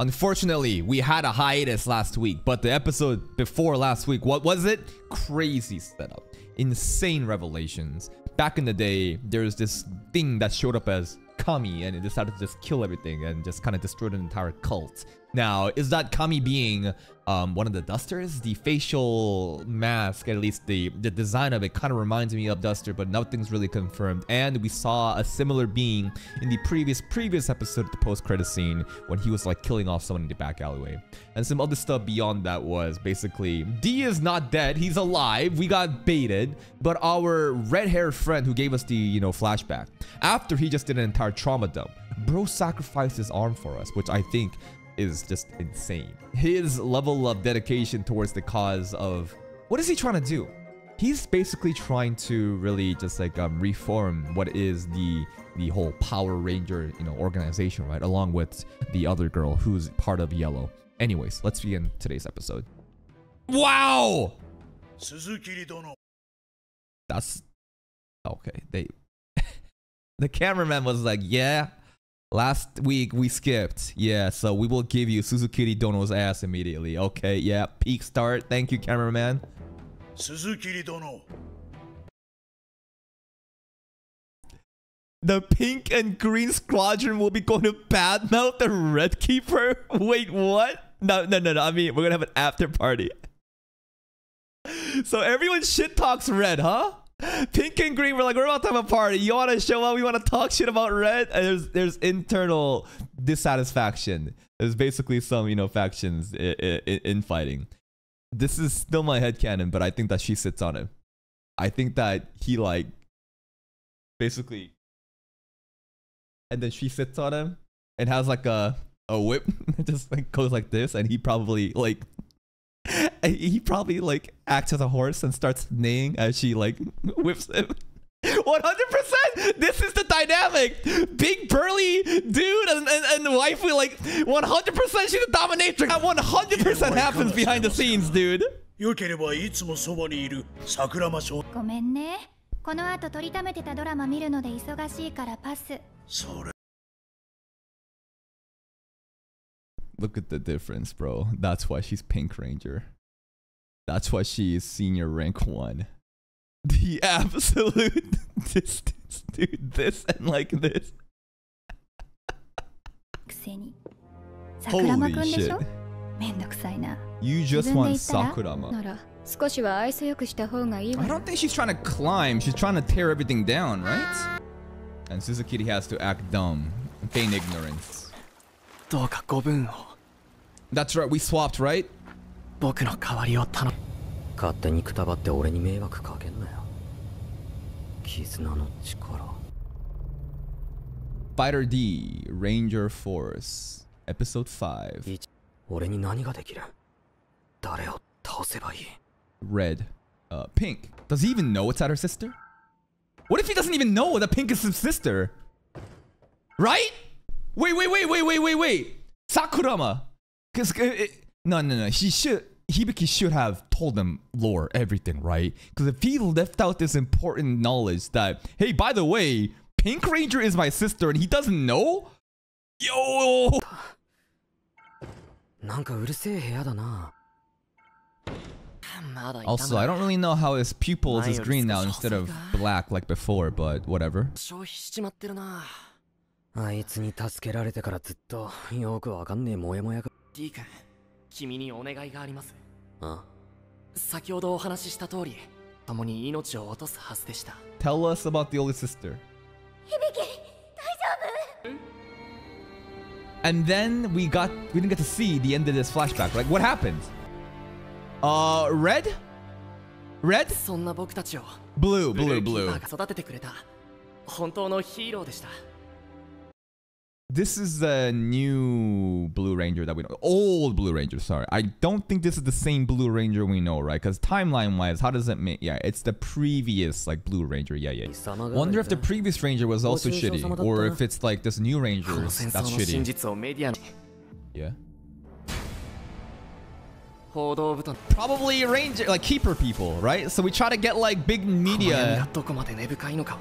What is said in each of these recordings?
Unfortunately, we had a hiatus last week, but the episode before last week, what was it? Crazy setup. Insane revelations. Back in the day, there's this thing that showed up as Kami and it decided to just kill everything and just kind of destroyed an entire cult. Now, is that Kami being um, one of the Dusters? The facial mask, at least the, the design of it kind of reminds me of Duster, but nothing's really confirmed. And we saw a similar being in the previous, previous episode of the post-credit scene when he was like killing off someone in the back alleyway. And some other stuff beyond that was basically, D is not dead, he's alive, we got baited, but our red-haired friend who gave us the, you know, flashback, after he just did an entire trauma dump, bro sacrificed his arm for us, which I think is just insane. His level of dedication towards the cause of what is he trying to do? He's basically trying to really just like um, reform what is the the whole Power Ranger you know organization, right? Along with the other girl who's part of Yellow. Anyways, let's begin today's episode. Wow, that's okay. They the cameraman was like, yeah, Last week we skipped. Yeah, so we will give you Suzuki Dono's ass immediately. Okay, yeah, peak start. Thank you, cameraman. Suzuki Dono. The pink and green squadron will be going to badmouth the red keeper? Wait, what? No, no, no, no. I mean, we're gonna have an after party. So everyone shit talks red, huh? Pink and green were like, we're about to have a party. You want to show up? We want to talk shit about red? And there's there's internal dissatisfaction. There's basically some you know factions infighting. This is still my head headcanon, but I think that she sits on him. I think that he like basically, and then she sits on him and has like a a whip, just like goes like this, and he probably like he probably like acts as a horse and starts neighing as she like whips him. 100% this is the dynamic big burly dude and, and, and waifu like 100% she's a dominatrix that 100% happens behind the scenes dude よければいつもそばにいる桜間少ごめんねこの後撮りためてたドラマ見るので忙しいからパスそれ Look at the difference, bro. That's why she's Pink Ranger. That's why she is senior rank one. The absolute distance, dude. This and like this. Holy shit. You just want Sakurama. I don't think she's trying to climb. She's trying to tear everything down, right? And Suzuki has to act dumb, feign ignorance. That's right, we swapped, right? 僕の代わりを頼む勝手にくたばって俺に迷惑かけんなよ絆の力 Fighter D Ranger Force Episode 5俺に何ができる誰を倒せばいい Red uh, Pink Does he even know it's at her sister? What if he doesn't even know that Pink is his sister? Right? Wait, wait, wait, wait, wait, wait, wait. Sakurama. Because no, no, no. He should. Hibiki should have told them lore everything, right? Because if he left out this important knowledge that, hey, by the way, Pink Ranger is my sister and he doesn't know? Yo! Also, I don't really know how his pupils is green now instead of black like before, but whatever. あいつに助けられてからずっとよくわかんねえモヤモヤが D 君君にお願いがありますあ先ほどお話しした通り共に命を落とすはずでした Tell us about the older sister 響大丈夫 And then we got we didn't get to see the end of this flashback like what happened Uh red? Red? そんな僕たちを Blue, blue, blue 育ててくれた本当のヒーローでした This is the new Blue Ranger that we know. Old Blue Ranger, sorry. I don't think this is the same Blue Ranger we know, right? Because timeline-wise, how does it make... Yeah, it's the previous, like, Blue Ranger. Yeah, yeah. Wonder if the previous Ranger was also shitty. Or if it's, like, this new Ranger that's shitty. Yeah. Probably ranger, like keeper people, right? So we try to get like big media.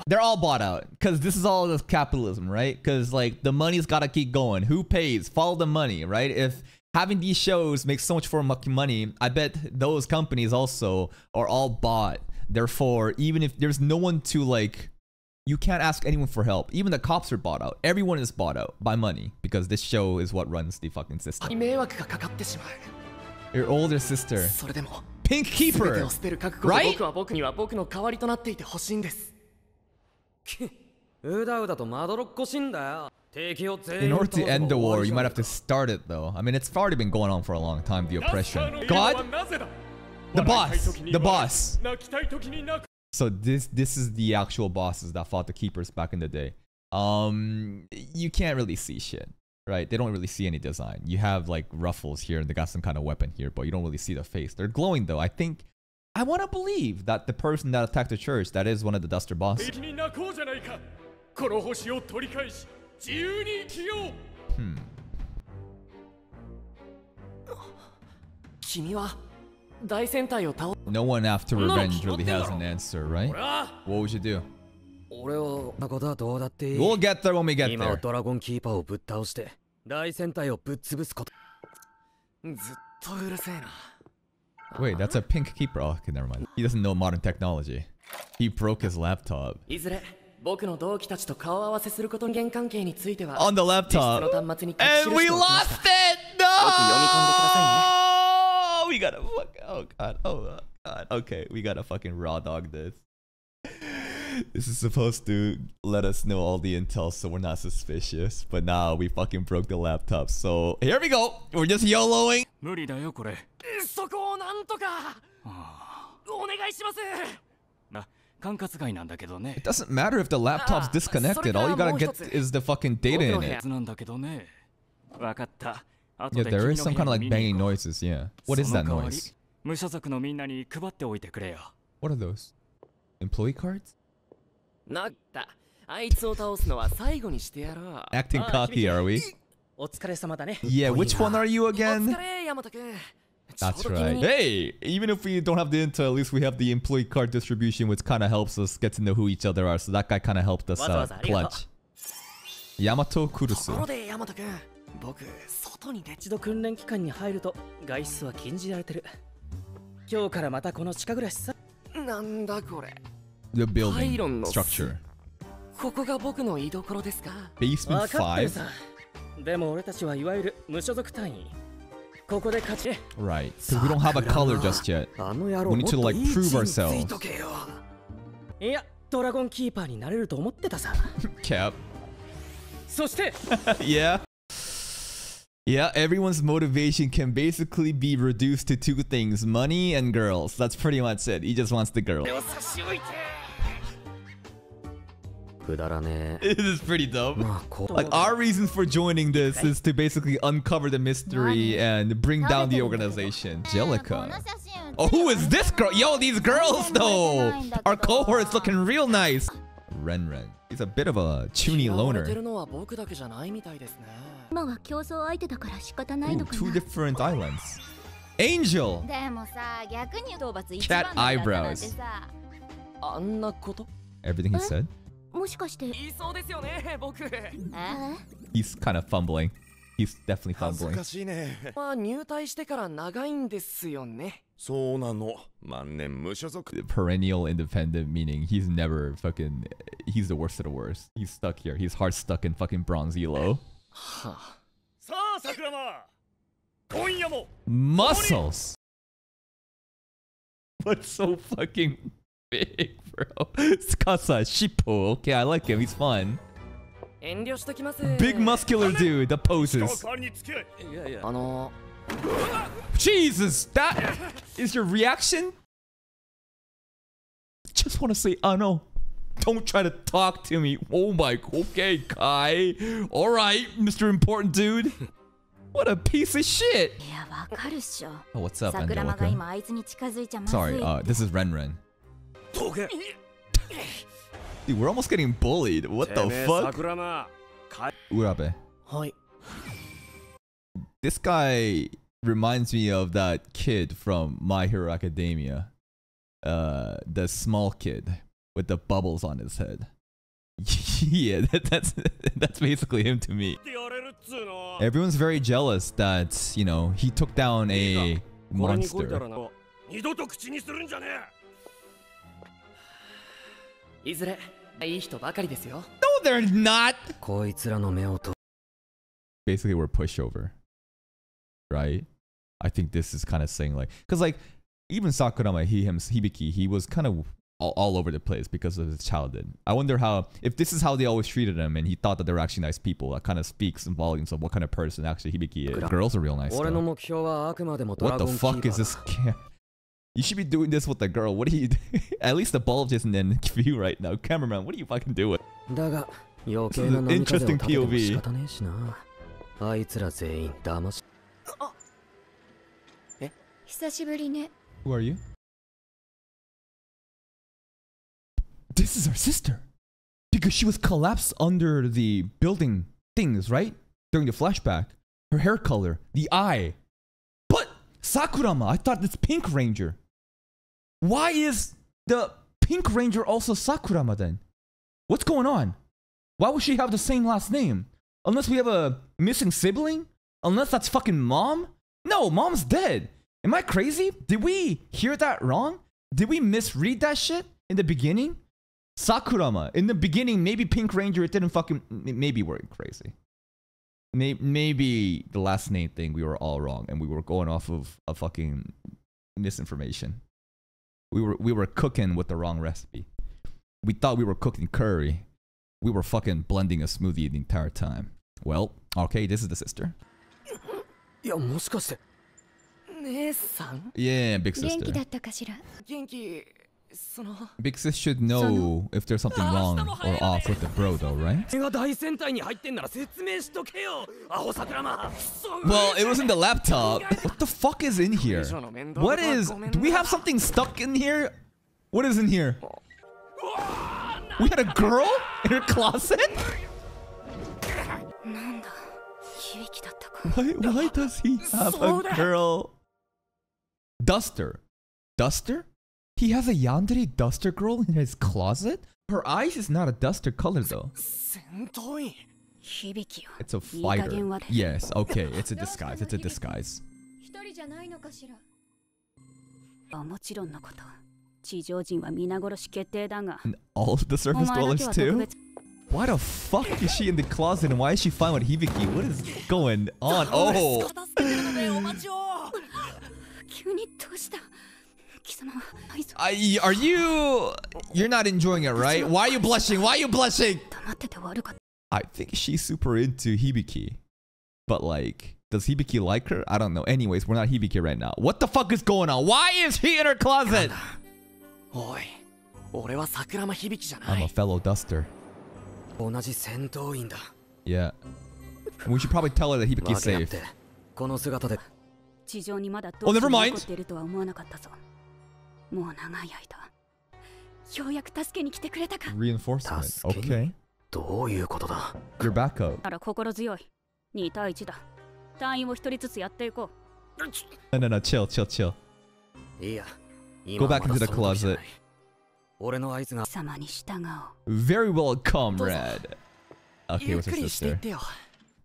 They're all bought out because this is all this capitalism, right? Because like the money's got to keep going. Who pays? Follow the money, right? If having these shows makes so much for money, I bet those companies also are all bought. Therefore, even if there's no one to like, you can't ask anyone for help. Even the cops are bought out. Everyone is bought out by money because this show is what runs the fucking system. Your older sister, うそれでも Pink 全て Keeper. を捨てる覚悟で Right? 僕は僕には僕の代わりとなっていてほしいんですうだうだとまどろっこしいんだよ敵を全 In 員 order 倒せ to ば end the 終わ war, り you じゃ might ね have to start it though. I mean, it's already been going on for a long time, the oppression. God? The boss! The boss! So this this is the actual bosses that fought the keepers back in the day. Um, you can't really see shit, right? They don't really see any design. You have like ruffles here, and they got some kind of weapon here, but you don't really see the face. They're glowing though. I think I want to believe that the person that attacked the church that is one of the Duster bosses. 敵に泣こうじゃないかこの星を取り返し自由に生きよう Hmm. 君は大戦隊を倒 No one after No, revenge really what has the- an answer, right? 俺は What would you do? 俺はなことはどうだっていい We'll get there when we get 今は there. ドラゴンキーパーをぶっ倒して大戦隊をぶっ潰すことずっとうるせえな Wait, that's a pink keeper. Oh, okay, never mind. He doesn't know modern technology. He broke his laptop. いずれ僕の同期たちと顔合わせすることの人間関係については On the 実質 laptop. の端末に書き記して And おき we ました lost it! No! We gotta fuck. Oh god. Oh god. Okay, we gotta fucking raw dog this. This is supposed to let us know all the intel so we're not suspicious. But now we fucking broke the laptop. So here we go. We're just YOLOing. 無理だよこれそこをなんとかお願いしますな管轄外なんだけどね It doesn't matter if the laptop's Ah, disconnected. All you gotta get is the fucking data in it. なんだけどねわかった後 Yeah, で there 君 is の some 部 kind of 屋 like に見に banging 行こう noises. Yeah. What is そ that の代わり noise? 無所属のみんなに配っておいてくれよ What are those? Employee cards? なったあいつを倒すのは最後にしてやろう Acting Ah, cocky, are we? お疲れ様だね Yeah, which one are you お again? 疲れ山田君 That's right. に Hey, even if we don't have the intel, at least we have the employee card distribution, which kind of helps us get to know who each other are. So that guy kind of helped us uh, わざわざありがとう。clutch. Yamato ところ Kurusu. 僕外に一度訓練期間に入ると外出は禁じられてる今日からまたこの地下暮らしさなんだこれ the building structure. Basement 5? Right. So we don't have a color just yet. We need to like prove ourselves. いや、ドラゴンキーパーになれると思ってたさ。Cap. そして Yeah. Yeah, everyone's motivation can basically be reduced to two things, money and girls. That's pretty much it. He just wants the girls is pretty dumb. Like, our reason for joining this is to basically uncover the mystery and bring down the organization. Jellica. Oh, who is this girl? Yo, these girls, though! Our cohort's looking real nice. Renren. He's a bit of a chuny loner. Ooh, two different islands. Angel! Cat eyebrows. Everything he said? もしかして言いそうですよね僕え He's kind of fumbling. He's definitely 恥ず fumbling. かしいねまあ入隊してから長いんですよねそうなの万年無所属 Perennial independent, meaning he's never fucking. He's the worst of the worst. He's stuck here. He's hard stuck in fucking bronze elo. はあさあ桜間今夜も Muscles! What's so fucking big, bro. Shippo. Okay, I like him. He's fun. Big muscular dude that poses. Jesus, that is your reaction? Just want to say, I know. Don't try to talk to me. Oh my, okay, Kai. All right, Mr. Important Dude. What a piece of shit. Oh, what's up, Angelica? Sorry, uh, this is Renren. Dude, we're almost getting bullied. What the fuck? Urabe. This guy reminds me of that kid from My Hero Academia. Uh, the small kid with the bubbles on his head. yeah, that, that's that's basically him to me. Everyone's very jealous that, you know, he took down a monster. いずれいい人ばかりですよ No, they're not. こいつらの目をと Basically, we're pushover, right? I think this is kind of saying like, because like even Sakurama, he him Hibiki, he was kind of all, all over the place because of his childhood. I wonder how if this is how they always treated him, and he thought that they were actually nice people. That kind of speaks in volumes of what kind of person actually Hibiki is. Girls are real nice. 俺の Though. 目標はあくまでもドラ What ゴ the ンキー fuck パ is ー this? Cam- you should be doing this with a girl. What are you? At least the bulge isn't in view right now. Cameraman, what are you fucking doing? だが余計な波風を Interesting 立てても POV 仕方ねえしなあいつら全員騙し久しぶりね Who are you? This is our sister. Because she was collapsed under the building things, right? During the flashback. Her hair color, the eye. But Sakurama, I thought it's Pink Ranger. Why is the Pink Ranger also Sakurama then? What's going on? Why would she have the same last name? Unless we have a missing sibling? Unless that's fucking mom? No, mom's dead. Am I crazy? Did we hear that wrong? Did we misread that shit in the beginning? Sakurama. In the beginning, maybe Pink Ranger, it didn't fucking. Maybe we're crazy. Maybe the last name thing, we were all wrong and we were going off of a fucking misinformation. We were we were cooking with the wrong recipe. We thought we were cooking curry. We were fucking blending a smoothie the entire time. Well, okay, this is the sister. Yeah, big sister. Big Sis should know if there's something wrong or off with the bro though, right? Well, it was in the laptop. What the fuck is in here? What is... Do we have something stuck in here? What is in here? We had a girl in her closet? Why, why does he have a girl? Duster. Duster? He has a yandere duster girl in his closet? Her eyes is not a duster color though. 戦闘員響きよ It's a いい加 fighter. 減は Yes, okay. It's a disguise. It's a disguise. 一人じゃないのかしらあもちろんのこと地上人は皆殺し決定だが And all of the お surface 前だけ dwellers は too? 特別 Why the fuck is she in the closet and why is she fine with Hibiki? What is going on? Oh! I, are you... You're not enjoying it, right? Why are you blushing? Why are you blushing? I think she's super into Hibiki. But like, does Hibiki like her? I don't know. Anyways, we're not Hibiki right now. What the fuck is going on? Why is he in her closet? I'm a fellow duster. Yeah. We should probably tell her that Hibiki's safe. Oh, never mind. もう長い間ようやく助けに来てくれたか Reinforcement. Okay. どういうことだ Your backup. なら心強い2対1だ隊員を一人ずつやっていこ No, no, no. Chill, chill, chill. いいや Go back into だ the その時じゃ closet. ない俺の合図がう貴様に従おう Very well, comrade. Okay, what's く her りしていっ sister? てよ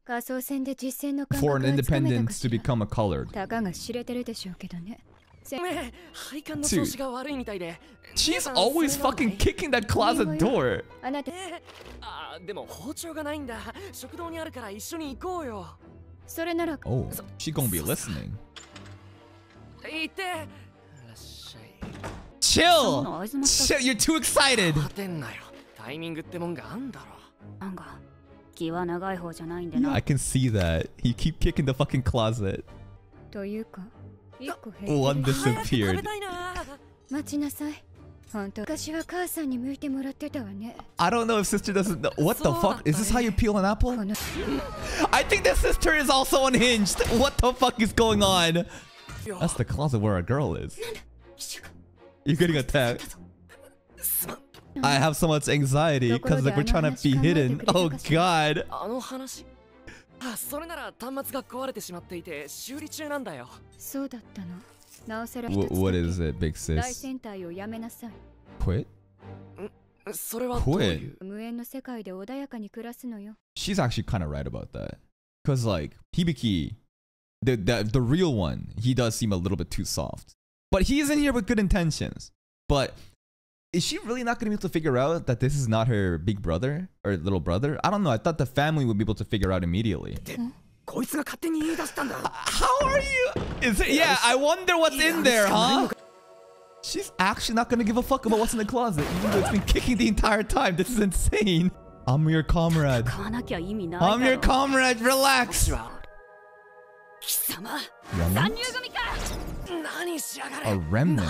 仮想戦で実戦の感 For 覚 an はつかめたか independence し to ら become a colored. たかが知れてるでしょうけどね せごめん配管の調子が悪いみたいで She's always fucking kicking that closet door. あなたえあでも包丁がないんだ食堂にあるから一緒に行こうよそれなら Oh, she gonna be listening. 行っていらっしゃい Chill. の合図もした Shit, you're too excited. 待てんなよタイミングってもんがあんだろなんか気は長い方じゃないんでな I can see that. You keep kicking the fucking closet. というか一個減 One ってる早く食べ disappeared. たいな待ちなさい本当私は母さんに向いてもらってたわね I don't know if sister doesn't know. What the fuck? Is this how you peel an こ apple? の I think the sister is also unhinged. What the fuck is going on? That's the closet where a girl is. You're getting attacked. すまん I have so much anxiety because like we're trying to be hidden. Oh god. あの話 あそれなら端末が壊れてしまっていて修理中なんだよそうだったのなおさら Wh- 一つ what だ is け it, big 大 sis? 戦隊をやめなさい Quit? それはどういう無縁の世界で穏やかに暮らすのよ She's actually kind of right about that. Cause like Hibiki, the, the the real one, he does seem a little bit too soft. But he's in here with good intentions. But is she really not going to be able to figure out that this is not her big brother or little brother? I don't know. I thought the family would be able to figure out immediately. How are you? Is it, yeah, I wonder what's in there, huh? She's actually not going to give a fuck about what's in the closet, even though it's been kicking the entire time. This is insane. I'm your comrade. I'm your comrade. Relax. Remnant? A remnant?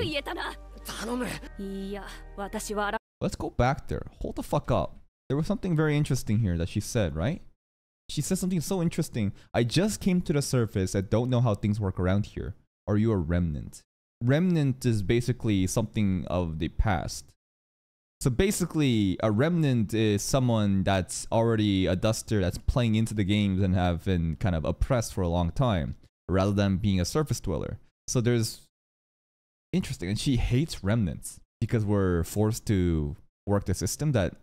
Wait. Let's go back there. Hold the fuck up. There was something very interesting here that she said, right? She said something so interesting. I just came to the surface I don't know how things work around here. Are you a remnant? Remnant is basically something of the past. So basically, a remnant is someone that's already a duster that's playing into the games and have been kind of oppressed for a long time, rather than being a surface dweller. So there's interesting. And she hates remnants because we're forced to work the system that,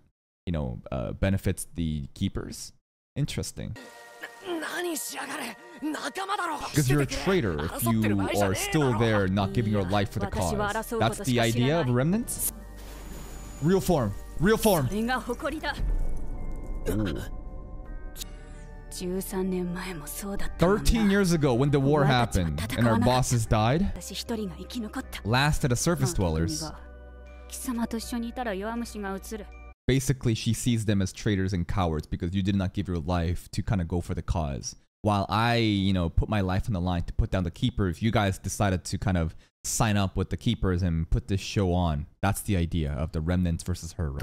you know, uh, benefits the keepers. Interesting. Because you're a traitor if you are still there not giving your life for the cause. That's the idea of remnants? Real form. Real form. Ooh. 13 years ago when the war happened and our bosses died, last of the surface dwellers, basically she sees them as traitors and cowards because you did not give your life to kind of go for the cause. While I, you know, put my life on the line to put down the keepers, you guys decided to kind of sign up with the keepers and put this show on. That's the idea of the remnants versus her. Right?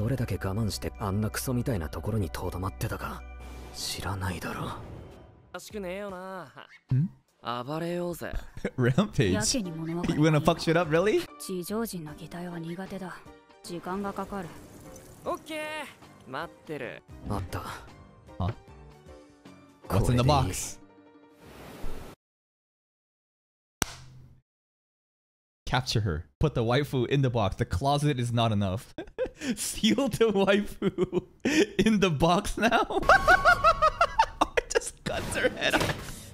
れだけ我慢してあんなクソみたいなところにとどまってたか知らないだろらしくねえよな。ん暴れようぜ。や Rampage. けに物分か You り wanna fuck shit up, really? 地上人の擬態は苦手だ時間がかかるオッケー待ってる。あった Huh? What's in the これでいい box? Capture her. Put the waifu in the box. The closet is not enough. Seal the waifu in the box now. Oh, it just cuts her head off.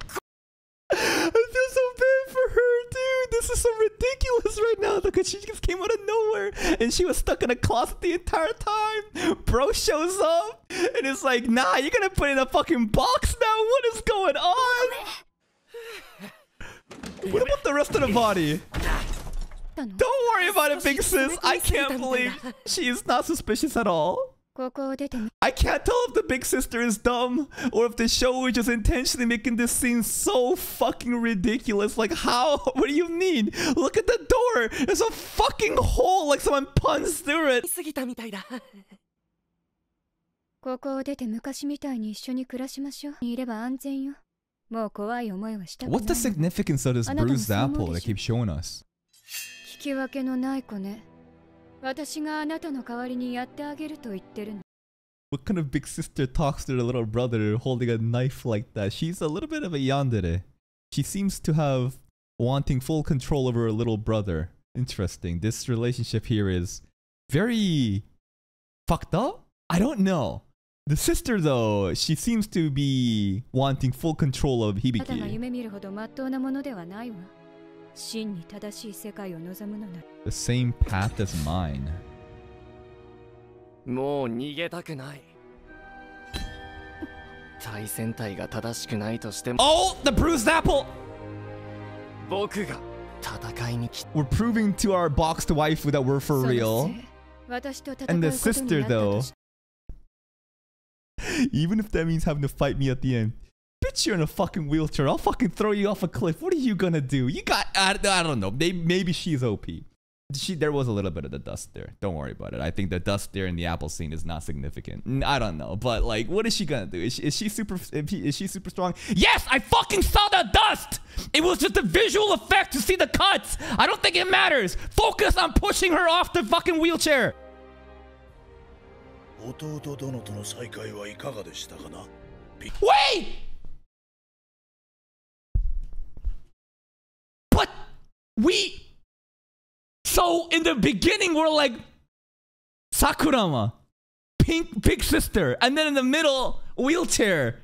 I feel so bad for her, dude. This is so ridiculous right now because she just came out of nowhere and she was stuck in a closet the entire time. Bro shows up and it's like, nah, you're gonna put it in a fucking box now. What is going on? What about the rest of the body? たの Don't worry about it, big sis. I can't believe she is not suspicious at all. ここを出てみ I can't tell if the big sister is dumb or if the show is just intentionally making this scene so fucking ridiculous. Like, how? What do you mean? Look at the door. There's a fucking hole like someone punched through it. 見すぎたみたいだ。ここを出て昔みたいに一緒に暮らしましょういれば安全よもう怖い思いはしたくない What's the significance of this Another bruised one, apple Samuel. they keep showing us? 聞き分けのない子ね私があなたの代わりにやってあげると言ってるの What kind of big sister talks to her little brother holding a knife like that? She's a little bit of a yandere. She seems to have wanting full control over her little brother. Interesting. This relationship here is very fucked up? I don't know. The sister, though, she seems to be wanting full control of Hibiki. The same path as mine. もう逃げたくない。対戦隊が正しくないとしても Oh, the bruised apple! 僕が戦いに来 We're proving to our boxed waifu that we're for その real. せい私と戦う And こ the とにな sister, ったと though. し Even if that means having to fight me at the end. Bitch, you're in a fucking wheelchair. I'll fucking throw you off a cliff. What are you gonna do? You got, I, I don't know. Maybe, maybe she's OP. She, there was a little bit of the dust there. Don't worry about it. I think the dust there in the apple scene is not significant. N- I don't know, but like, what is she gonna do? Is she, is she super? Is she super strong? Yes, I fucking saw the dust. It was just a visual effect to see the cuts. I don't think it matters. Focus on pushing her off the fucking wheelchair. 弟殿との再会はいかがでしたかな Wait! We. So in the beginning, we're like Sakurama, Pink Big Sister, and then in the middle, wheelchair.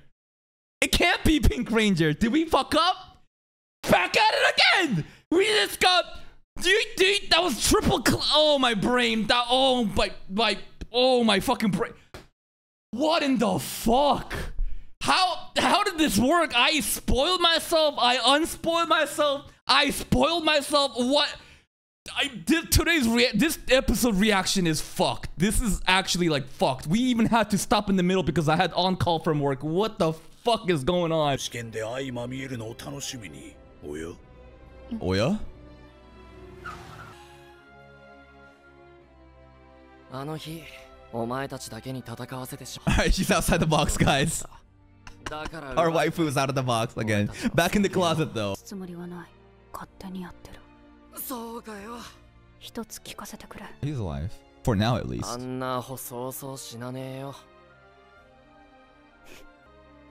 It can't be Pink Ranger. Did we fuck up? Back at it again. We just got. Dude, dude, that was triple. Oh my brain. That. Oh my my. Oh my fucking brain. What in the fuck? How how did this work? I spoiled myself. I unspoiled myself. I spoiled myself. What? I did today's rea- this episode reaction is fucked. This is actually like fucked. We even had to stop in the middle because I had on call from work. What the fuck is going on? 試験で相まみえるのを楽しみにおや Oya? あの日お前たちだけに戦わせてしま Alright, she's outside the box, guys. っただから Our waifu is out of the box again. Back in the closet though. つもりはない 勝手にやってるそうかよ一つ聞かせてくれ He's alive. For now at あ least. んなほそうそう死なねえよ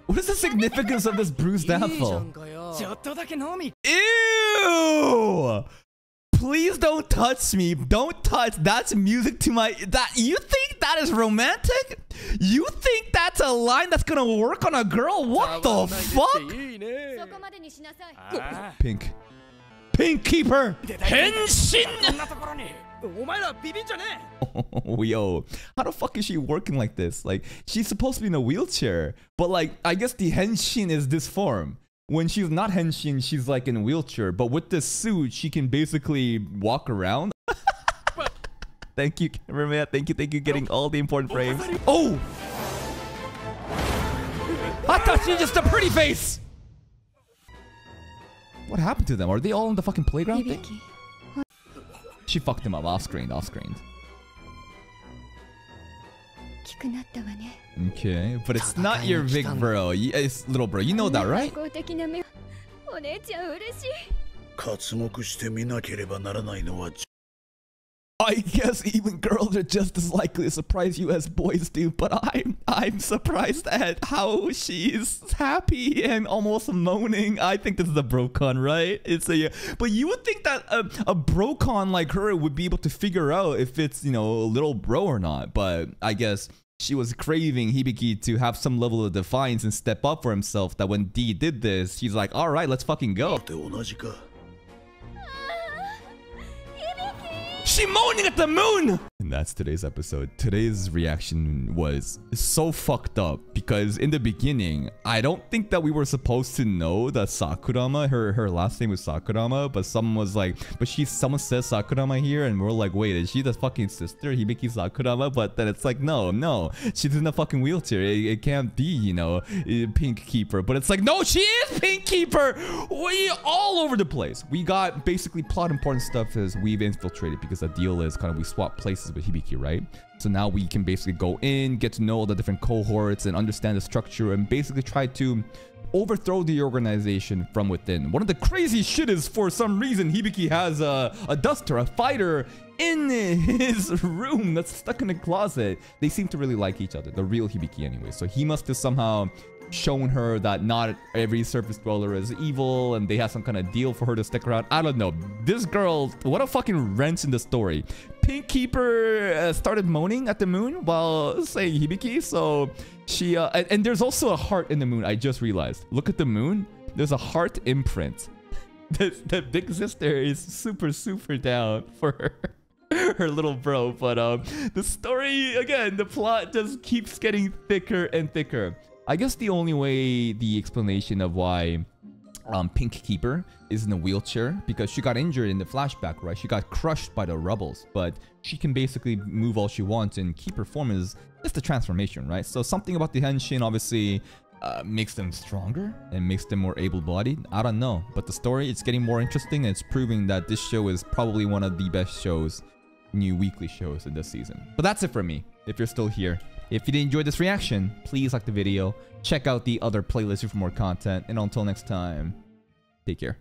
What is the significance of this bruised いいじゃ apple? んかよちょっとだけ飲み Ew! Please don't touch me. Don't touch. That's music to my. That you think that is romantic? You think that's a line that's gonna work on a girl? What the fuck? いいねそこまでにしなさい Pink. innkeeper Henshin. yo, how the fuck is she working like this? Like, she's supposed to be in a wheelchair, but like, I guess the henshin is this form. When she's not henshin, she's like in a wheelchair, but with this suit, she can basically walk around. thank you, cameraman. Thank you, thank you, getting all the important frames. Oh! I thought she was just a pretty face! What happened to them? Are they all in the fucking playground thing? She fucked him up off screen, off screen. 大きくなったわね Okay, but it's not your big bro. Y- It's little bro. You know that, right? 公的な目お姉ちゃん嬉しい刮目してみなければならないのは I guess even girls are just as likely to surprise you as boys do, but I'm I'm surprised at how she's happy and almost moaning. I think this is a brocon, right? It's a but you would think that a, a brocon like her would be able to figure out if it's you know a little bro or not. But I guess she was craving Hibiki to have some level of defiance and step up for himself. That when D did this, he's like, all right, let's fucking go. She moaning at the moon! And that's today's episode. Today's reaction was so fucked up because in the beginning, I don't think that we were supposed to know that Sakurama, her, her last name was Sakurama, but someone was like, but she, someone says Sakurama here, and we're like, wait, is she the fucking sister, Hibiki Sakurama? But then it's like, no, no, she's in a fucking wheelchair. It, it can't be, you know, Pink Keeper. But it's like, no, she is Pink Keeper! We all over the place. We got basically plot important stuff as we've infiltrated because the deal is kind of we swap places with Hibiki, right? So now we can basically go in, get to know all the different cohorts and understand the structure and basically try to overthrow the organization from within. One of the crazy shit is for some reason Hibiki has a, a duster, a fighter in his room that's stuck in a closet. They seem to really like each other, the real Hibiki anyway. So he must have somehow shown her that not every surface dweller is evil and they have some kind of deal for her to stick around. I don't know. This girl, what a fucking wrench in the story. Pink Keeper uh, started moaning at the moon while saying Hibiki, so she, uh, and, and there's also a heart in the moon, I just realized. Look at the moon, there's a heart imprint. The, the big sister is super, super down for her. her little bro but um the story again the plot just keeps getting thicker and thicker i guess the only way the explanation of why um, Pink Keeper is in a wheelchair because she got injured in the flashback, right? She got crushed by the rebels, but she can basically move all she wants and keep her form is just a transformation, right? So something about the Henshin obviously uh, makes them stronger and makes them more able-bodied. I don't know, but the story it's getting more interesting and it's proving that this show is probably one of the best shows, new weekly shows in this season. But that's it for me. If you're still here, if you did enjoy this reaction, please like the video, check out the other playlists for more content, and until next time, take care.